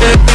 Thank